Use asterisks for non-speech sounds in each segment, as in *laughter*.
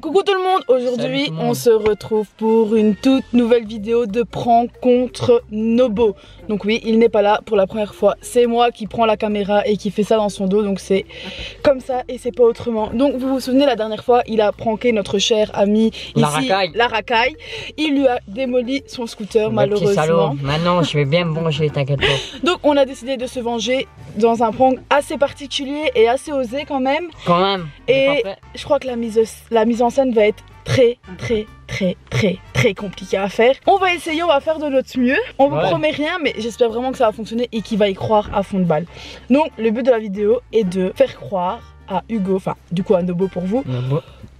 Coucou tout le monde, aujourd'hui on se retrouve pour une toute nouvelle vidéo de prank contre Nobo. Donc oui, il n'est pas là pour la première fois, c'est moi qui prends la caméra et qui fait ça dans son dos, donc c'est comme ça et c'est pas autrement. Donc vous vous souvenez la dernière fois, il a pranké notre cher ami ici, la racaille. Il lui a démoli son scooter malheureusement. Maintenant je vais bien me venger, t'inquiète pas. *laughs* Donc on a décidé de se venger dans un prank assez particulier et assez osé quand même. Quand même. Et je crois que la mise, la mise en scène va être très très très très très compliquée à faire. On va essayer, on va faire de notre mieux. On vous promet rien mais j'espère vraiment que ça va fonctionner et qu'il va y croire à fond de balle. Donc le but de la vidéo est de faire croire à Hugo, enfin du coup à Nobo pour vous,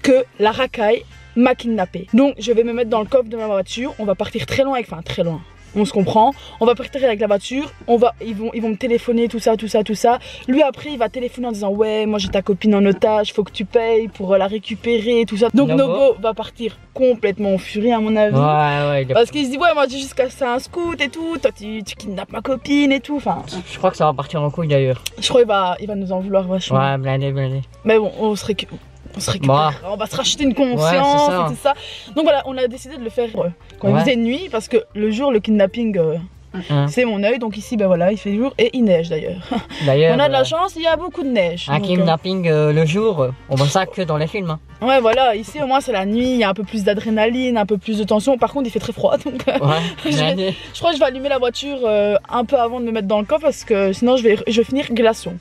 que la racaille m'a kidnappé. Donc je vais me mettre dans le coffre de ma voiture, on va partir très loin, avec, enfin très loin, on se comprend. On va partir avec la voiture, on va, ils, vont, ils vont me téléphoner, tout ça, tout ça, tout ça. Lui après, il va téléphoner en disant ouais, moi j'ai ta copine en otage, faut que tu payes pour la récupérer, tout ça. Donc Nobo, va partir complètement en furie à mon avis. Ouais, ouais. Parce qu'il se dit ouais, moi j'ai juste cassé un scout et tout, toi tu, tu kidnappes ma copine et tout. Enfin. Je crois que ça va partir en couille d'ailleurs. Je crois qu'il va, il va nous en vouloir vachement. Ouais, blindé, blindé. Mais bon, on se récupère on se récupère, bah. on va se racheter une conscience et tout ça. Donc voilà, on a décidé de le faire euh, quand il faisait nuit parce que le jour, le kidnapping, euh, hein. c'est mon œil. Donc ici, ben voilà, il fait jour et il neige d'ailleurs. *laughs* D'ailleurs, on a de la euh, chance, il y a beaucoup de neige. Un kidnapping le jour, on voit ça que dans les films. Hein. Ouais, voilà, ici au moins c'est la nuit, il y a un peu plus d'adrénaline, un peu plus de tension. Par contre, il fait très froid *laughs* donc *laughs* je, je, crois que je vais allumer la voiture un peu avant de me mettre dans le coffre parce que sinon je vais, je vais finir glaçon.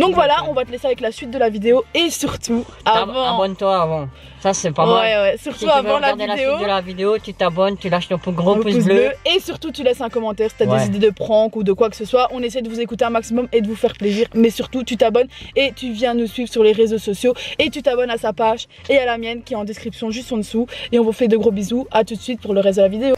Donc voilà, on va te laisser avec la suite de la vidéo et surtout avant. Abonne-toi avant. Ça c'est pas mal. Ouais ouais, surtout avant la vidéo. La suite de la vidéo, tu t'abonnes, tu lâches ton gros pouce, bleu. Et surtout tu laisses un commentaire si t'as des idées de prank ou de quoi que ce soit. On essaie de vous écouter un maximum et de vous faire plaisir. Mais surtout tu t'abonnes et tu viens nous suivre sur les réseaux sociaux et tu t'abonnes à sa page et à la mienne qui est en description juste en dessous. Et on vous fait de gros bisous. À tout de suite pour le reste de la vidéo.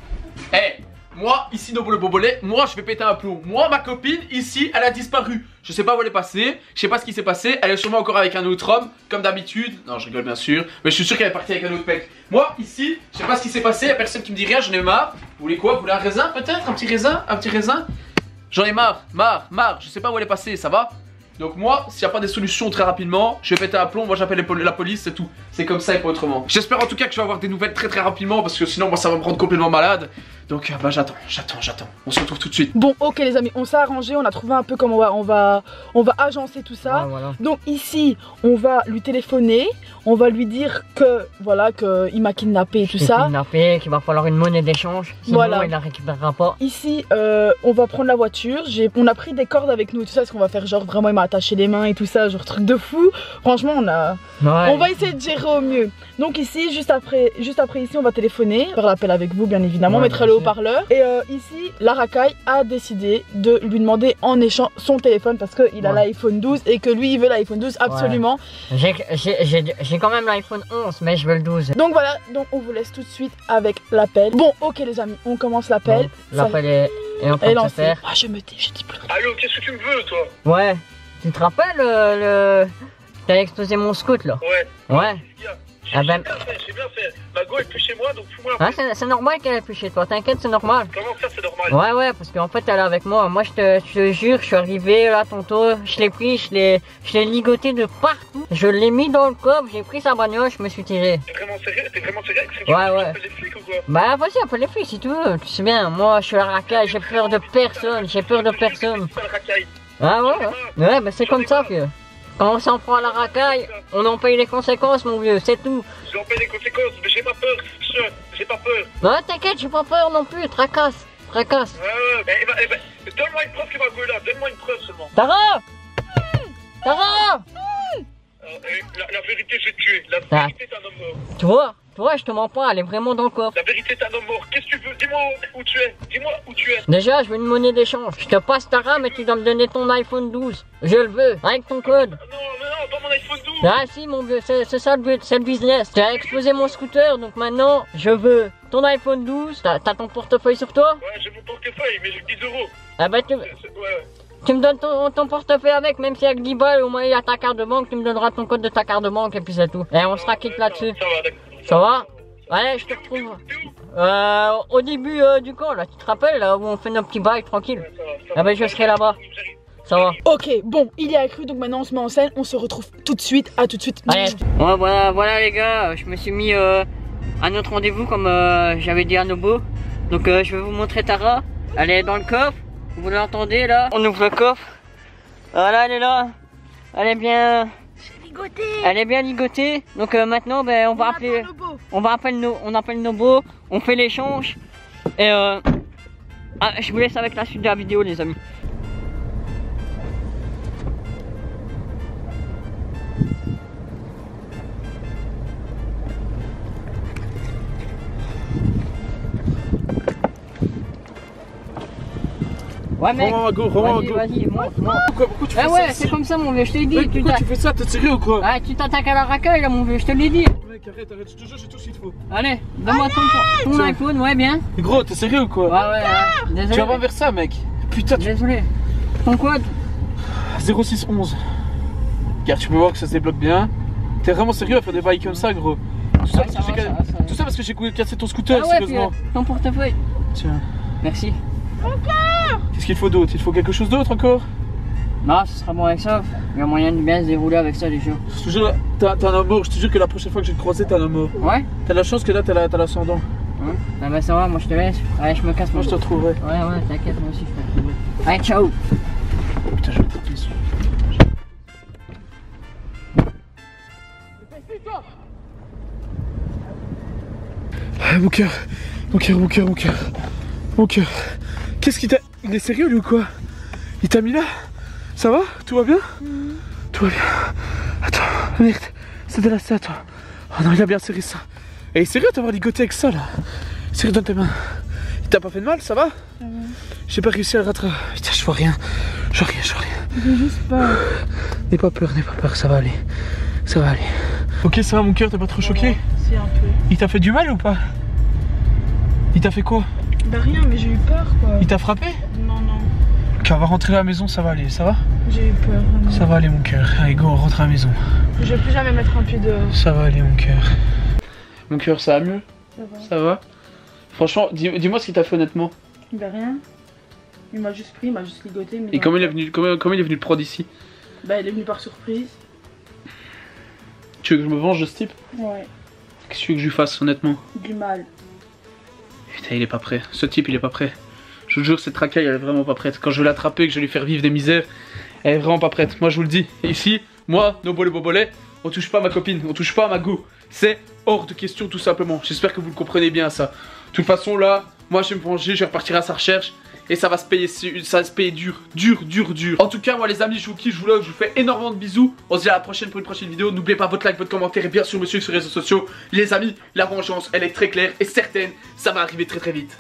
Hey moi, ici Nobo le Bobolet, moi je vais péter un plomb. Moi, ma copine, ici, elle a disparu. Je sais pas où elle est passée, je sais pas ce qui s'est passé. Elle est sûrement encore avec un autre homme, comme d'habitude. Non, je rigole bien sûr, mais je suis sûr qu'elle est partie avec un autre mec. Moi, ici, je sais pas ce qui s'est passé, y'a personne qui me dit rien, j'en ai marre. Vous voulez quoi? Vous voulez un raisin peut-être? Un petit raisin? Un petit raisin? J'en ai marre, marre, marre, je sais pas où elle est passée, ça va? Donc moi, s'il n'y a pas des solutions très rapidement, je vais péter un plomb, moi j'appelle la police, c'est tout. C'est comme ça et pas autrement. J'espère en tout cas que je vais avoir des nouvelles très très rapidement parce que sinon moi ça va me rendre complètement malade. Donc euh, bah j'attends, j'attends, j'attends. On se retrouve tout de suite. Bon ok les amis, on s'est arrangé, on a trouvé un peu comment on va, on va, on va agencer tout ça. Donc ici, on va lui téléphoner, on va lui dire que voilà qu'il m'a kidnappé et tout ça. Kidnappé, qu'il va falloir une monnaie d'échange. Sinon voilà. il la récupérera pas. Ici, euh, on va prendre la voiture. On a pris des cordes avec nous tout ça parce qu'on va faire genre vraiment il m'a attaché les mains et tout ça, genre truc de fou. Franchement, on a, on va essayer de gérer au mieux. Donc ici, juste après, juste après ici, on va téléphoner, faire l'appel avec vous bien évidemment, mettre le haut-parleur. Et euh, ici, la racaille a décidé de lui demander en échange son téléphone parce qu'il a l'iPhone 12 et que lui il veut l'iPhone 12 absolument. J'ai quand même l'iPhone 11 mais je veux le 12. Donc voilà, donc on vous laisse tout de suite avec l'appel. Bon, ok les amis, on commence l'appel. L'appel est, en train de se faire. Ah, je me dis, je dis plus rien. Allô, qu'est-ce que tu me veux toi? Ouais, tu te rappelles euh, le... T'as explosé mon scout là? Ouais. Ouais. Ah ben... bien fait, j'ai bien fait. Ma go est plus chez moi, donc fous-moi la ah, C'est normal qu'elle est plus chez toi, t'inquiète, c'est normal. Comment ça, c'est normal? Ouais, ouais, parce qu'en fait, elle est avec moi. Moi, je te, je te jure, je suis arrivé là, tantôt, je l'ai pris, je l'ai ligoté de partout. Je l'ai mis dans le coffre, j'ai pris sa bagnole, je me suis tiré. T'es vraiment sérieux T'es vraiment sérieux? Ouais, ouais. les flics ou quoi? Bah, vas-y, appelle les flics si tu veux. Tu sais bien, moi, je suis la racaille, j'ai peur de personne, j'ai peur de personne. Ah ouais, ouais, ouais bah c'est comme ça, vieux. Quand on s'en prend à la racaille, on en paye les conséquences, mon vieux, c'est tout. J'en paye les conséquences, mais j'ai pas peur, j'ai pas peur. Non, t'inquiète, j'ai pas peur non plus, tracasse, tracasse. Ouais, ouais, eh ben, eh ben, donne-moi une preuve qui va là, donne-moi une preuve seulement. Tara Tara euh, la, la, vérité, je vais te tuer. La ah. vérité, t'es un homme mort. Tu vois tu vois, je te mens pas, elle est vraiment dans le corps. La vérité, t'es un homme mort. Qu'est-ce que tu veux? Dis-moi où tu es. Dis-moi où tu es. Déjà, je veux une monnaie d'échange. Je te passe ta RAM et tu dois me donner ton iPhone 12. Je le veux, avec ton code. Non, mais non, pas mon iPhone 12. Ah si, mon vieux, c'est ça le but, c'est le business. Tu as explosé mon scooter, donc maintenant, je veux ton iPhone 12. T'as ton portefeuille sur toi? Ouais, j'ai mon portefeuille, mais j'ai 10 euros. Ah bah tu... Ouais, Tu me donnes ton, portefeuille avec, même si avec 10 balles, au moins il y a ta carte de banque, tu me donneras ton code de ta carte de banque et puis c'est tout. Et on sera quitte là-dessus. Ça va, d'accord. Ça va Allez, je te retrouve. Euh, au début euh, du camp, là, tu te rappelles, là où on fait nos petits bails tranquille Ah ben, je serai là-bas. Ça va. Ok, bon, il y a cru, donc maintenant on se met en scène, on se retrouve tout de suite, à tout de suite. Allez. Ouais, voilà, voilà les gars, je me suis mis euh, à notre rendez-vous comme euh, j'avais dit à Nobo. Donc euh, je vais vous montrer Tara. Elle est dans le coffre. Vous l'entendez là? On ouvre le coffre. Voilà, elle est là. Elle est bien. Elle est bien ligotée. Donc euh, maintenant, ben, on va appeler. On va appeler nos, on appelle Nobo. On fait l'échange. Et euh, ah, je vous laisse avec la suite de la vidéo, les amis. Ouais mec, Rends-moi rends-moi vas-y, montre, montre. Pourquoi, pourquoi tu fais Ah ça ouais, c'est comme ça mon vieux, je t'ai dit. Mec, tu pourquoi tu fais ça T'es sérieux ou quoi Ah, tu t'attaques à la racaille là mon vieux, je te l'ai dit. Mec, arrête, arrête, je te jure, j'ai tout ce qu'il te faut. Allez, donne-moi ton, ton iPhone, ouais bien. Gros, t'es sérieux ou Ouais, quoi ouais, ouais. Tu Désolé. vas pas vers ça, mec. Putain, tu. Désolé. Ton code 0611. Regarde, tu peux voir que ça se débloque bien. T'es vraiment sérieux à faire des bails comme ça, gros Tout ça, Ouais, parce ça que j'ai va, ca- ça va, ça va. Tout ça parce que j'ai cassé ton Ah scooter, ouais, puis euh, sérieusement. ton portefeuille. Tiens. Merci. Qu'est-ce qu'il faut d'autre? Il faut quelque chose d'autre encore? Non, ce sera bon avec ça. Il y a moyen de bien se dérouler avec ça déjà. Je te jure, t'as t'as un mort. Je te jure que la prochaine fois que je vais te croiser, t'as un mort. Ouais T'as la chance que là, t'as la- t'as l'ascendant. Hein Ah bah ça va, moi je te laisse. Allez, je me casse. Moi, je te retrouverai. Ouais, ouais, t'inquiète, moi aussi je te retrouverai. Allez, ciao Putain, je vais te taper dessus. Ah, mon cœur, mon cœur, mon cœur, mon cœur, mon cœur. Qu'est-ce qu'il t'a. Il est sérieux lui ou quoi Il t'a mis là Ça va Tout va bien Tout va bien. Attends, merde, c'était là, c'est attends. Oh non, il a bien serré ça. Et il est sérieux d'avoir ligoté avec ça là Serré dans tes mains. Il t'a pas fait de mal, ça va J'ai pas réussi à le rattraper. Putain, je vois rien. Je vois rien, je vois rien. J'ai juste peur. N'aie pas peur, n'aie pas peur, ça va aller. Ça va aller. Ok, ça va mon cœur, t'es pas trop choqué C'est un peu. Il t'a fait du mal ou pas Il t'a fait quoi Bah rien, mais j'ai eu peur quoi. Il t'a frappé? Non, non. Ok, on va rentrer à la maison, ça va aller, ça va? J'ai eu peur. vraiment. Ça va aller mon cœur. Allez, go, on rentre à la maison. Je vais plus jamais mettre un pied dehors. Ça va aller mon cœur. Mon cœur, ça va mieux? Ça va. Ça va? Franchement, dis- dis-moi ce qu'il t'a fait honnêtement. Bah rien. Il m'a juste pris, il m'a juste ligoté. Et dans comment il le est venu, comment, comment il est venu te prendre ici? Bah il est venu par surprise. Tu veux que je me venge de ce type? Ouais. Qu'est-ce que tu veux que je lui fasse honnêtement? Du mal. Putain, il est pas prêt. Ce type, il est pas prêt. Je vous jure, cette racaille, elle est vraiment pas prête. Quand je vais l'attraper, que je vais lui faire vivre des misères, elle est vraiment pas prête. Moi, je vous le dis. Ici, moi, nos bolets bobolets, on touche pas à ma copine, on touche pas à ma go. C'est hors de question, tout simplement. J'espère que vous le comprenez bien, ça. De toute façon, là, moi, je vais me venger, je vais repartir à sa recherche. Et ça va se payer, ça se payer dur, dur, dur, dur. En tout cas, moi, les amis, je vous kiffe, je vous love, je vous fais énormément de bisous. On se dit à la prochaine pour une prochaine vidéo. N'oubliez pas votre like, votre commentaire et bien sûr, monsieur sur les réseaux sociaux. Les amis, la vengeance, elle est très claire et certaine. Ça va arriver très très vite.